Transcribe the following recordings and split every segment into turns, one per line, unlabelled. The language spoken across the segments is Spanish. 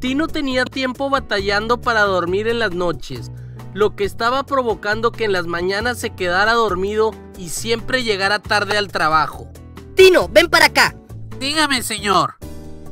Tino tenía tiempo batallando para dormir en las noches, lo que estaba provocando que en las mañanas se quedara dormido y siempre llegara tarde al trabajo.
Tino, ven para acá.
Dígame, señor.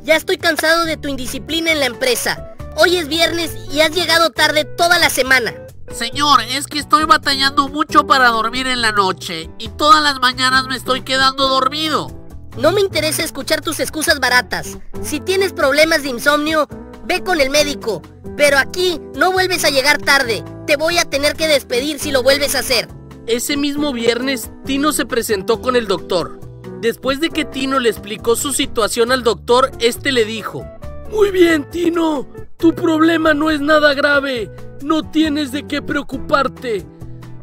Ya estoy cansado de tu indisciplina en la empresa. Hoy es viernes y has llegado tarde toda la semana.
Señor, es que estoy batallando mucho para dormir en la noche y todas las mañanas me estoy quedando dormido.
No me interesa escuchar tus excusas baratas. Si tienes problemas de insomnio, ve con el médico. Pero aquí no vuelves a llegar tarde. Te voy a tener que despedir si lo vuelves a hacer.
Ese mismo viernes, Tino se presentó con el doctor. Después de que Tino le explicó su situación al doctor, este le dijo, Muy bien, Tino, tu problema no es nada grave, no tienes de qué preocuparte.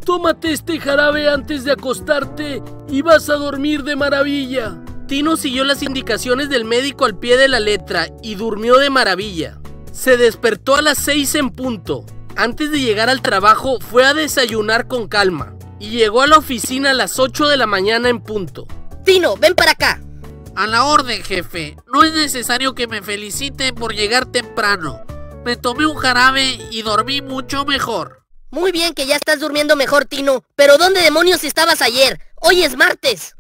Tómate este jarabe antes de acostarte y vas a dormir de maravilla. Tino siguió las indicaciones del médico al pie de la letra y durmió de maravilla. Se despertó a las 6 en punto. Antes de llegar al trabajo fue a desayunar con calma y llegó a la oficina a las 8 de la mañana en punto.
Tino, ven para acá.
A la orden, jefe. No es necesario que me felicite por llegar temprano. Me tomé un jarabe y dormí mucho mejor.
Muy bien que ya estás durmiendo mejor, Tino. Pero ¿dónde demonios estabas ayer? Hoy es martes.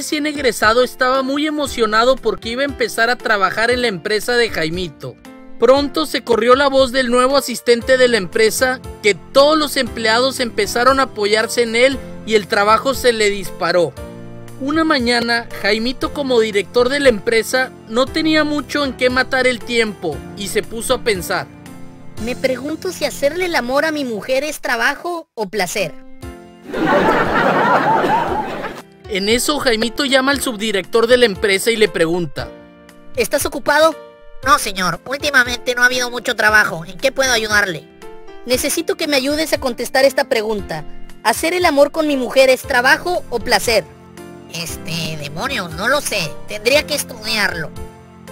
Recién egresado estaba muy emocionado porque iba a empezar a trabajar en la empresa de Jaimito. Pronto se corrió la voz del nuevo asistente de la empresa que todos los empleados empezaron a apoyarse en él y el trabajo se le disparó. Una mañana, Jaimito como director de la empresa no tenía mucho en qué matar el tiempo y se puso a pensar.
Me pregunto si hacerle el amor a mi mujer es trabajo o placer.
En eso Jaimito llama al subdirector de la empresa y le pregunta.
¿Estás ocupado? No, señor. Últimamente no ha habido mucho trabajo. ¿En qué puedo ayudarle? Necesito que me ayudes a contestar esta pregunta. ¿Hacer el amor con mi mujer es trabajo o placer? Este, demonios, no lo sé. Tendría que estudiarlo.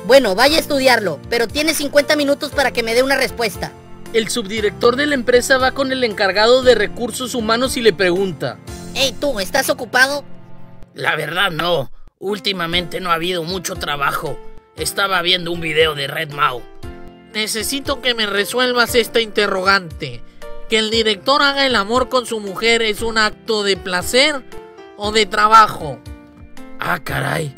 Bueno, vaya a estudiarlo, pero tiene 50 minutos para que me dé una respuesta.
El subdirector de la empresa va con el encargado de recursos humanos y le pregunta.
Hey, tú, ¿estás ocupado?
La verdad no. Últimamente no ha habido mucho trabajo. Estaba viendo un video de Red Mau.
Necesito que me resuelvas esta interrogante. ¿Que el director haga el amor con su mujer es un acto de placer o de trabajo?
Ah, caray.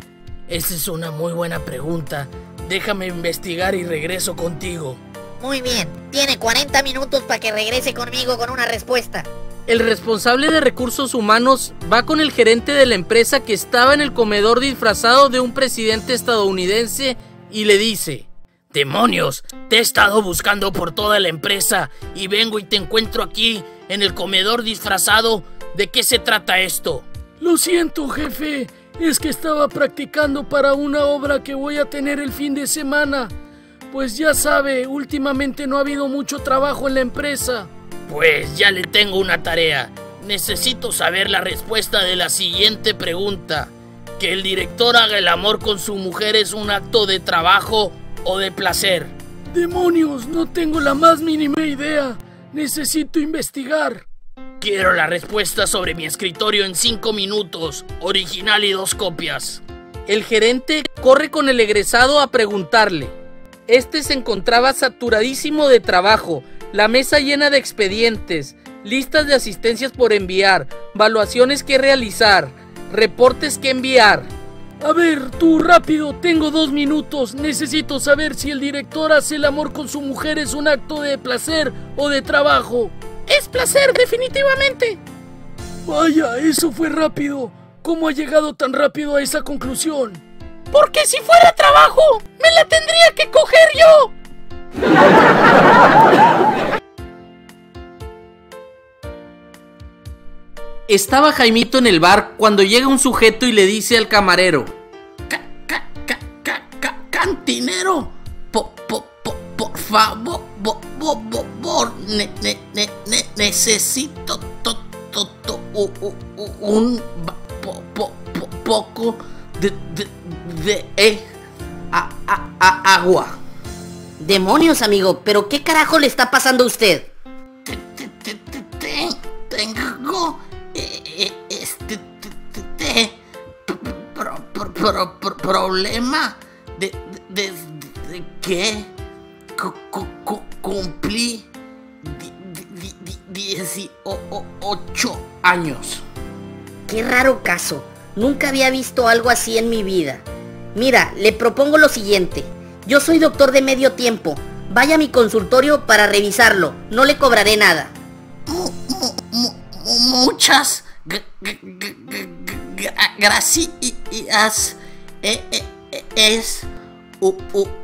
Esa es una muy buena pregunta. Déjame investigar y regreso contigo.
Muy bien, tiene 40 minutos para que regrese conmigo con una respuesta.
El responsable de recursos humanos va con el gerente de la empresa que estaba en el comedor disfrazado de un presidente estadounidense y le dice,
¡Demonios! Te he estado buscando por toda la empresa y vengo y te encuentro aquí, en el comedor disfrazado. ¿De qué se trata esto?
Lo siento, jefe. Es que estaba practicando para una obra que voy a tener el fin de semana. Pues ya sabe, últimamente no ha habido mucho trabajo en la empresa.
Pues ya le tengo una tarea. Necesito saber la respuesta de la siguiente pregunta. ¿Que el director haga el amor con su mujer es un acto de trabajo o de placer?
Demonios, no tengo la más mínima idea. Necesito investigar.
Quiero la respuesta sobre mi escritorio en cinco minutos, original y dos copias.
El gerente corre con el egresado a preguntarle. Este se encontraba saturadísimo de trabajo, la mesa llena de expedientes, listas de asistencias por enviar, valuaciones que realizar, reportes que enviar.
A ver, tú rápido, tengo dos minutos. Necesito saber si el director hace el amor con su mujer es un acto de placer o de trabajo.
Es placer, definitivamente.
Vaya, eso fue rápido. ¿Cómo ha llegado tan rápido a esa conclusión?
Porque si fuera trabajo, me la tendría
Estaba Jaimito en el bar cuando llega un sujeto y le dice al camarero:
ca, ca, ca, ca, ca cantinero, po, po, po, por favor, bo, bo, bo, bo, ne, ne, ne, ne, necesito to, to, to, u, u, u, un po, po, po, poco de, de, de eh, a, a, a, agua.
Demonios, amigo, pero ¿qué carajo le está pasando a usted?
Te, te, te, te, te, tengo este te, te, te,
problema de, de, de, qué cumplí 18 años.
Qué raro caso. Nunca había visto algo así en mi vida. Mira, le propongo lo siguiente. Yo soy doctor de medio tiempo. Vaya a mi consultorio para revisarlo. No le cobraré nada.
Muchas gracias. Es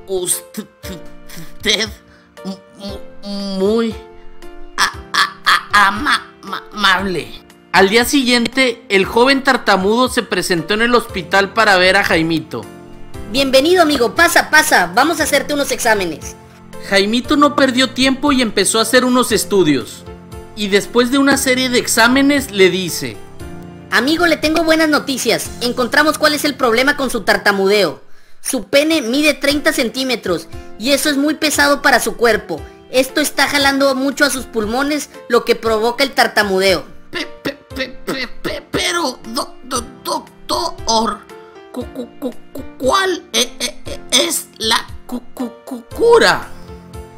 usted muy amable.
Al día siguiente, el joven tartamudo se presentó en el hospital para ver a Jaimito.
Bienvenido amigo, pasa, pasa, vamos a hacerte unos exámenes.
Jaimito no perdió tiempo y empezó a hacer unos estudios. Y después de una serie de exámenes le dice...
Amigo, le tengo buenas noticias. Encontramos cuál es el problema con su tartamudeo. Su pene mide 30 centímetros y eso es muy pesado para su cuerpo. Esto está jalando mucho a sus pulmones, lo que provoca el tartamudeo.
pero, doctor, ¿cuál e, e, e, es la cura?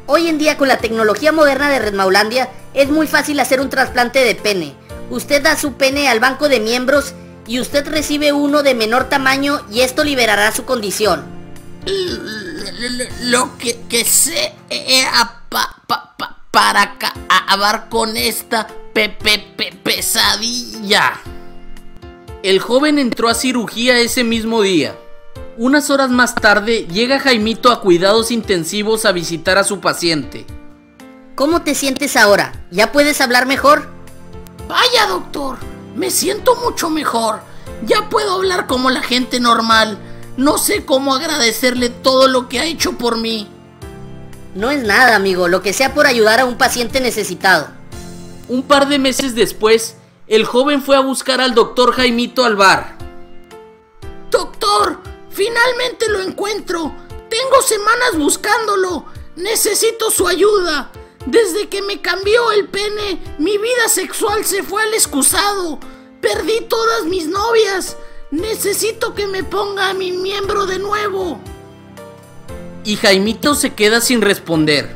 Hoy en día con la tecnología moderna de Redmaulandia es muy fácil hacer un trasplante de pene. Usted da su pene al banco de miembros y usted recibe uno de menor tamaño y esto liberará su condición.
Lo que, que sé para acabar con esta pesadilla.
El joven entró a cirugía ese mismo día. Unas horas más tarde llega Jaimito a cuidados intensivos a visitar a su paciente.
¿Cómo te sientes ahora? ¿Ya puedes hablar mejor?
Vaya doctor, me siento mucho mejor. Ya puedo hablar como la gente normal. No sé cómo agradecerle todo lo que ha hecho por mí.
No es nada, amigo, lo que sea por ayudar a un paciente necesitado.
Un par de meses después, el joven fue a buscar al doctor Jaimito al bar.
Doctor, finalmente lo encuentro. Tengo semanas buscándolo. Necesito su ayuda. Desde que me cambió el pene, mi vida sexual se fue al excusado. Perdí todas mis novias. Necesito que me ponga a mi miembro de nuevo.
Y Jaimito se queda sin responder.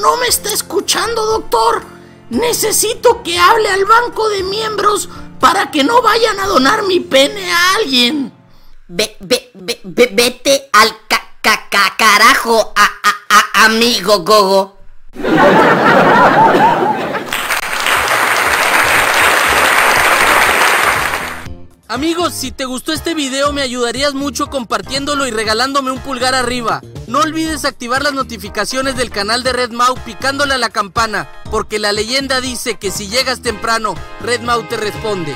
No me está escuchando, doctor. Necesito que hable al banco de miembros para que no vayan a donar mi pene a alguien.
Ve, ve, ve, vete al ca, carajo, a, amigo Gogo.
Amigos, si te gustó este video me ayudarías mucho compartiéndolo y regalándome un pulgar arriba. No olvides activar las notificaciones del canal de Red Mau picándole a la campana, porque la leyenda dice que si llegas temprano, Red Mau te responde.